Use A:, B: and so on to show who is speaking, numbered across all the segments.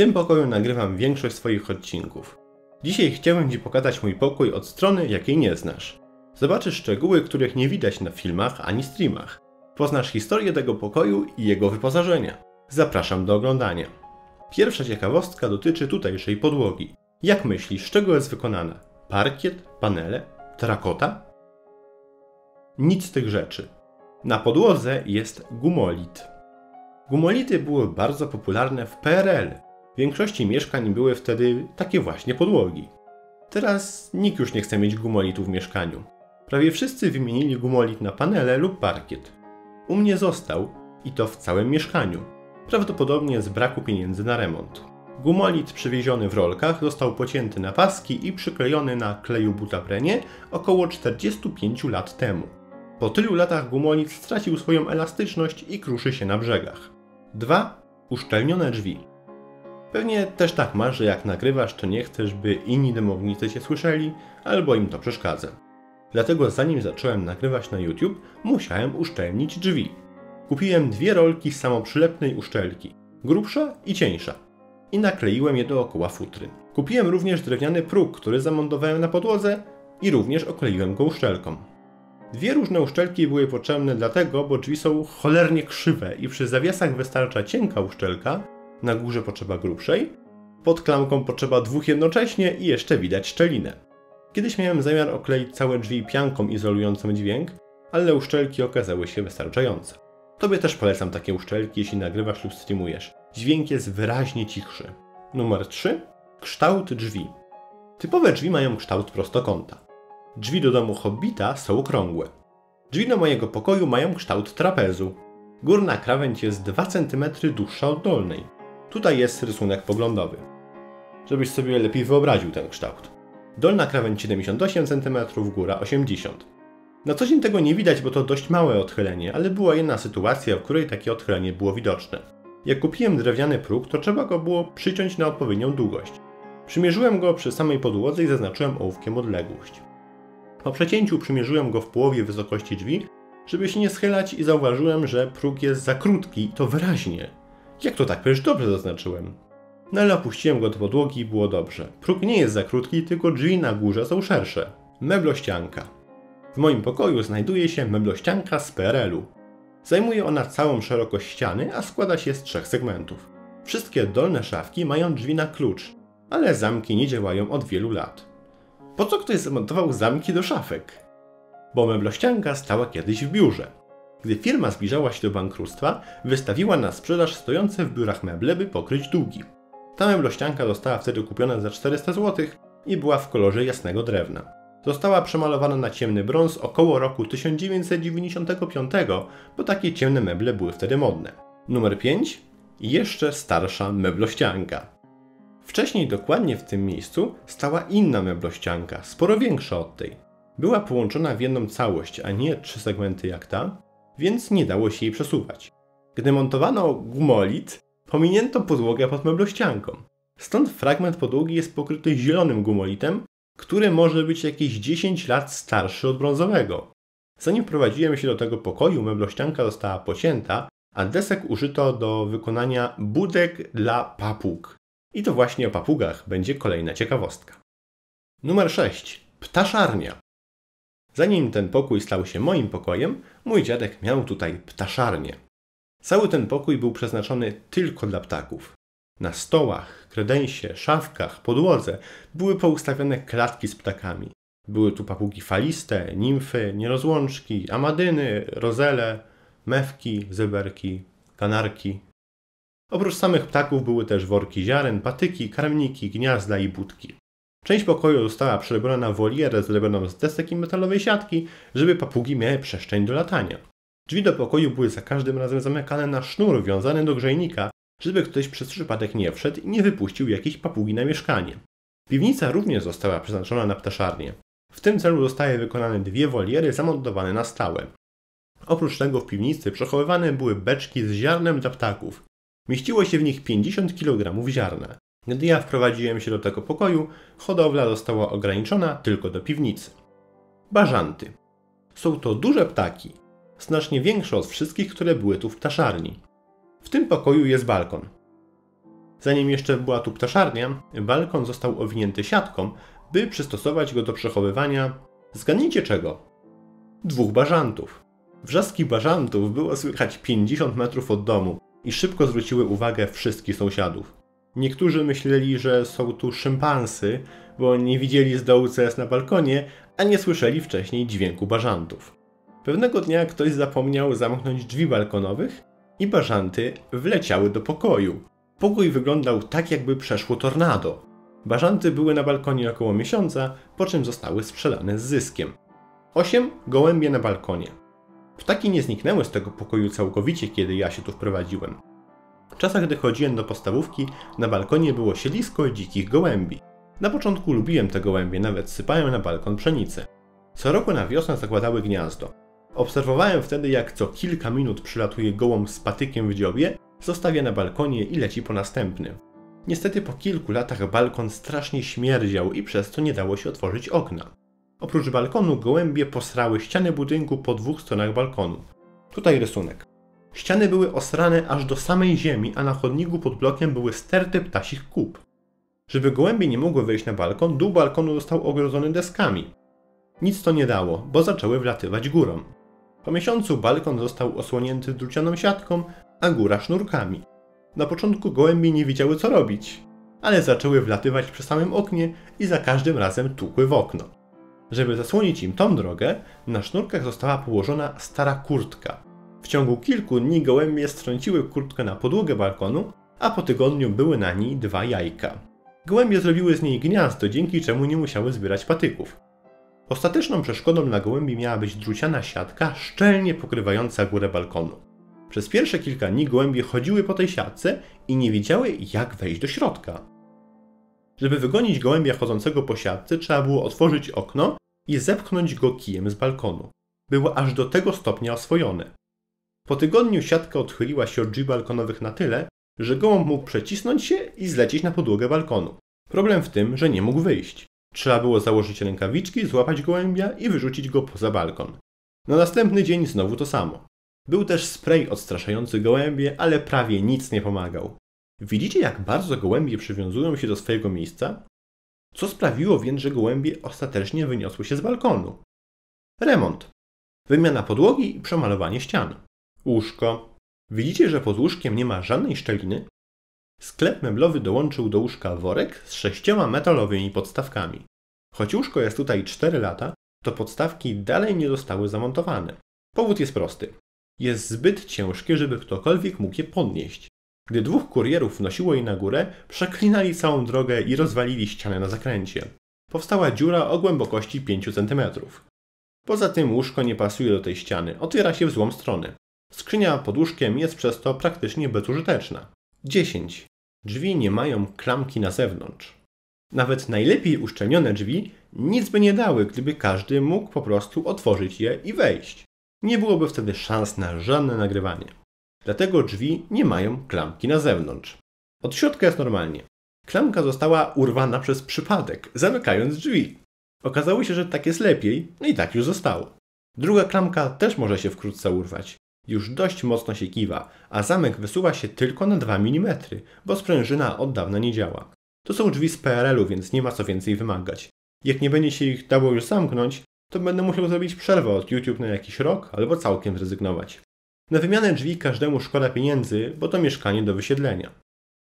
A: tym pokoju nagrywam większość swoich odcinków. Dzisiaj chciałem Ci pokazać mój pokój od strony, jakiej nie znasz. Zobaczysz szczegóły, których nie widać na filmach ani streamach. Poznasz historię tego pokoju i jego wyposażenia. Zapraszam do oglądania. Pierwsza ciekawostka dotyczy tutejszej podłogi. Jak myślisz, czego jest wykonana? Parkiet, panele, terakota? Nic z tych rzeczy. Na podłodze jest gumolit. Gumolity były bardzo popularne w PRL. W większości mieszkań były wtedy takie właśnie podłogi. Teraz nikt już nie chce mieć gumolitu w mieszkaniu. Prawie wszyscy wymienili gumolit na panele lub parkiet. U mnie został i to w całym mieszkaniu. Prawdopodobnie z braku pieniędzy na remont. Gumolit przywieziony w rolkach został pocięty na paski i przyklejony na kleju butaprenie około 45 lat temu. Po tylu latach gumolit stracił swoją elastyczność i kruszy się na brzegach. 2. Uszczelnione drzwi. Pewnie też tak masz, że jak nagrywasz, to nie chcesz, by inni domownicy cię słyszeli, albo im to przeszkadza. Dlatego zanim zacząłem nagrywać na YouTube, musiałem uszczelnić drzwi. Kupiłem dwie rolki samoprzylepnej uszczelki, grubsza i cieńsza, i nakleiłem je dookoła futry. Kupiłem również drewniany próg, który zamontowałem na podłodze i również okleiłem go uszczelką. Dwie różne uszczelki były potrzebne dlatego, bo drzwi są cholernie krzywe i przy zawiasach wystarcza cienka uszczelka, na górze potrzeba grubszej, pod klamką potrzeba dwóch jednocześnie i jeszcze widać szczelinę. Kiedyś miałem zamiar okleić całe drzwi pianką izolującą dźwięk, ale uszczelki okazały się wystarczające. Tobie też polecam takie uszczelki, jeśli nagrywasz lub streamujesz. Dźwięk jest wyraźnie cichszy. Numer 3. Kształt drzwi. Typowe drzwi mają kształt prostokąta. Drzwi do domu Hobbita są okrągłe. Drzwi do mojego pokoju mają kształt trapezu. Górna krawędź jest 2 cm dłuższa od dolnej. Tutaj jest rysunek poglądowy. Żebyś sobie lepiej wyobraził ten kształt. Dolna krawędź 78 cm, góra 80 Na co dzień tego nie widać, bo to dość małe odchylenie, ale była jedna sytuacja, w której takie odchylenie było widoczne. Jak kupiłem drewniany próg, to trzeba go było przyciąć na odpowiednią długość. Przymierzyłem go przy samej podłodze i zaznaczyłem ołówkiem odległość. Po przecięciu przymierzyłem go w połowie wysokości drzwi, żeby się nie schylać i zauważyłem, że próg jest za krótki to wyraźnie. Jak to tak? Przecież dobrze zaznaczyłem. No ale opuściłem go do podłogi i było dobrze. Próg nie jest za krótki, tylko drzwi na górze są szersze. Meblościanka. W moim pokoju znajduje się meblościanka z PRL-u. Zajmuje ona całą szerokość ściany, a składa się z trzech segmentów. Wszystkie dolne szafki mają drzwi na klucz, ale zamki nie działają od wielu lat. Po co ktoś zamontował zamki do szafek? Bo meblościanka stała kiedyś w biurze. Gdy firma zbliżała się do bankructwa, wystawiła na sprzedaż stojące w biurach meble, by pokryć długi. Ta meblościanka została wtedy kupiona za 400 zł i była w kolorze jasnego drewna. Została przemalowana na ciemny brąz około roku 1995, bo takie ciemne meble były wtedy modne. Numer 5. Jeszcze starsza meblościanka. Wcześniej dokładnie w tym miejscu stała inna meblościanka, sporo większa od tej. Była połączona w jedną całość, a nie trzy segmenty jak ta, więc nie dało się jej przesuwać. Gdy montowano gumolit, pominięto podłogę pod meblościanką. Stąd fragment podłogi jest pokryty zielonym gumolitem, który może być jakieś 10 lat starszy od brązowego. Zanim wprowadziłem się do tego pokoju, meblościanka została pocięta, a desek użyto do wykonania budek dla papug. I to właśnie o papugach będzie kolejna ciekawostka. Numer 6. Ptaszarnia. Zanim ten pokój stał się moim pokojem, mój dziadek miał tutaj ptaszarnię. Cały ten pokój był przeznaczony tylko dla ptaków. Na stołach, kredensie, szafkach, podłodze były poustawione klatki z ptakami. Były tu papugi faliste, nimfy, nierozłączki, amadyny, rozele, mewki, zeberki, kanarki. Oprócz samych ptaków były też worki ziaren, patyki, karmniki, gniazda i budki. Część pokoju została przerobiona na wolierę zrobioną z desek i metalowej siatki, żeby papugi miały przestrzeń do latania. Drzwi do pokoju były za każdym razem zamykane na sznur wiązany do grzejnika, żeby ktoś przez przypadek nie wszedł i nie wypuścił jakiejś papugi na mieszkanie. Piwnica również została przeznaczona na ptaszarnię. W tym celu zostały wykonane dwie woliery zamontowane na stałe. Oprócz tego w piwnicy przechowywane były beczki z ziarnem dla ptaków. Mieściło się w nich 50 kg ziarna. Gdy ja wprowadziłem się do tego pokoju, hodowla została ograniczona tylko do piwnicy. Bażanty. Są to duże ptaki, znacznie większe od wszystkich, które były tu w ptaszarni. W tym pokoju jest balkon. Zanim jeszcze była tu ptaszarnia, balkon został owinięty siatką, by przystosować go do przechowywania. Zgadnijcie czego? Dwóch bażantów. Wrzaski bażantów było słychać 50 metrów od domu i szybko zwróciły uwagę wszystkich sąsiadów. Niektórzy myśleli, że są tu szympansy, bo nie widzieli z dołu co jest na balkonie, a nie słyszeli wcześniej dźwięku bażantów. Pewnego dnia ktoś zapomniał zamknąć drzwi balkonowych i bażanty wleciały do pokoju. Pokój wyglądał tak, jakby przeszło tornado. Bażanty były na balkonie około miesiąca, po czym zostały sprzedane z zyskiem. Osiem gołębie na balkonie. Ptaki nie zniknęły z tego pokoju całkowicie, kiedy ja się tu wprowadziłem. W czasach, gdy chodziłem do podstawówki, na balkonie było siedlisko dzikich gołębi. Na początku lubiłem te gołębie, nawet sypałem na balkon pszenicę. Co roku na wiosnę zakładały gniazdo. Obserwowałem wtedy, jak co kilka minut przylatuje gołąb z patykiem w dziobie, zostawia na balkonie i leci po następny. Niestety po kilku latach balkon strasznie śmierdział i przez to nie dało się otworzyć okna. Oprócz balkonu gołębie posrały ściany budynku po dwóch stronach balkonu. Tutaj rysunek. Ściany były osrane aż do samej ziemi, a na chodniku pod blokiem były sterty ptasich kup. Żeby gołębie nie mogły wejść na balkon, dół balkonu został ogrodzony deskami. Nic to nie dało, bo zaczęły wlatywać górą. Po miesiącu balkon został osłonięty drucianą siatką, a góra sznurkami. Na początku gołębie nie wiedziały co robić, ale zaczęły wlatywać przy samym oknie i za każdym razem tukły w okno. Żeby zasłonić im tą drogę, na sznurkach została położona stara kurtka. W ciągu kilku dni gołębie strąciły kurtkę na podłogę balkonu, a po tygodniu były na niej dwa jajka. Gołębie zrobiły z niej gniazdo, dzięki czemu nie musiały zbierać patyków. Ostateczną przeszkodą dla gołębi miała być druciana siatka szczelnie pokrywająca górę balkonu. Przez pierwsze kilka dni gołębie chodziły po tej siatce i nie wiedziały, jak wejść do środka. Żeby wygonić gołębia chodzącego po siatce, trzeba było otworzyć okno i zepchnąć go kijem z balkonu. Było aż do tego stopnia oswojone. Po tygodniu siatka odchyliła się od drzwi balkonowych na tyle, że gołąb mógł przecisnąć się i zlecieć na podłogę balkonu. Problem w tym, że nie mógł wyjść. Trzeba było założyć rękawiczki, złapać gołębia i wyrzucić go poza balkon. Na następny dzień znowu to samo. Był też spray odstraszający gołębie, ale prawie nic nie pomagał. Widzicie, jak bardzo gołębie przywiązują się do swojego miejsca? Co sprawiło więc, że gołębie ostatecznie wyniosły się z balkonu? Remont. Wymiana podłogi i przemalowanie ścian. Łóżko. Widzicie, że pod łóżkiem nie ma żadnej szczeliny? Sklep meblowy dołączył do łóżka worek z sześcioma metalowymi podstawkami. Choć łóżko jest tutaj 4 lata, to podstawki dalej nie zostały zamontowane. Powód jest prosty. Jest zbyt ciężkie, żeby ktokolwiek mógł je podnieść. Gdy dwóch kurierów nosiło je na górę, przeklinali całą drogę i rozwalili ścianę na zakręcie. Powstała dziura o głębokości 5 cm. Poza tym łóżko nie pasuje do tej ściany, otwiera się w złą stronę. Skrzynia pod łóżkiem jest przez to praktycznie bezużyteczna. 10. Drzwi nie mają klamki na zewnątrz. Nawet najlepiej uszczelnione drzwi nic by nie dały, gdyby każdy mógł po prostu otworzyć je i wejść. Nie byłoby wtedy szans na żadne nagrywanie. Dlatego drzwi nie mają klamki na zewnątrz. Od środka jest normalnie. Klamka została urwana przez przypadek, zamykając drzwi. Okazało się, że tak jest lepiej, no i tak już zostało. Druga klamka też może się wkrótce urwać. Już dość mocno się kiwa, a zamek wysuwa się tylko na 2 mm, bo sprężyna od dawna nie działa. To są drzwi z PRL-u, więc nie ma co więcej wymagać. Jak nie będzie się ich dało już zamknąć, to będę musiał zrobić przerwę od YouTube na jakiś rok albo całkiem zrezygnować. Na wymianę drzwi każdemu szkoda pieniędzy, bo to mieszkanie do wysiedlenia.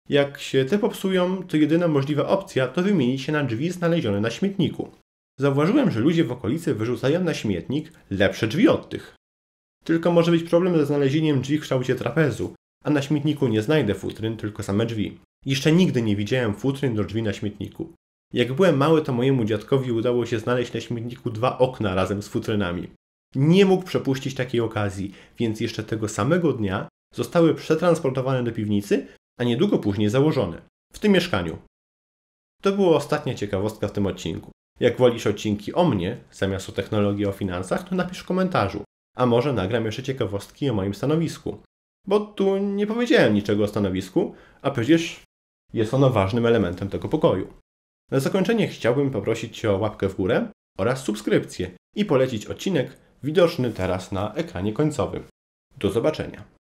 A: Jak się te popsują, to jedyna możliwa opcja to wymienić się na drzwi znalezione na śmietniku. Zauważyłem, że ludzie w okolicy wyrzucają na śmietnik lepsze drzwi od tych. Tylko może być problem ze znalezieniem drzwi w kształcie trapezu, a na śmietniku nie znajdę futryn, tylko same drzwi. Jeszcze nigdy nie widziałem futryn do drzwi na śmietniku. Jak byłem mały, to mojemu dziadkowi udało się znaleźć na śmietniku dwa okna razem z futrynami. Nie mógł przepuścić takiej okazji, więc jeszcze tego samego dnia zostały przetransportowane do piwnicy, a niedługo później założone. W tym mieszkaniu. To była ostatnia ciekawostka w tym odcinku. Jak wolisz odcinki o mnie, zamiast o technologii o finansach, to napisz w komentarzu. A może nagram jeszcze ciekawostki o moim stanowisku. Bo tu nie powiedziałem niczego o stanowisku, a przecież jest ono ważnym elementem tego pokoju. Na zakończenie chciałbym poprosić Cię o łapkę w górę oraz subskrypcję i polecić odcinek widoczny teraz na ekranie końcowym. Do zobaczenia.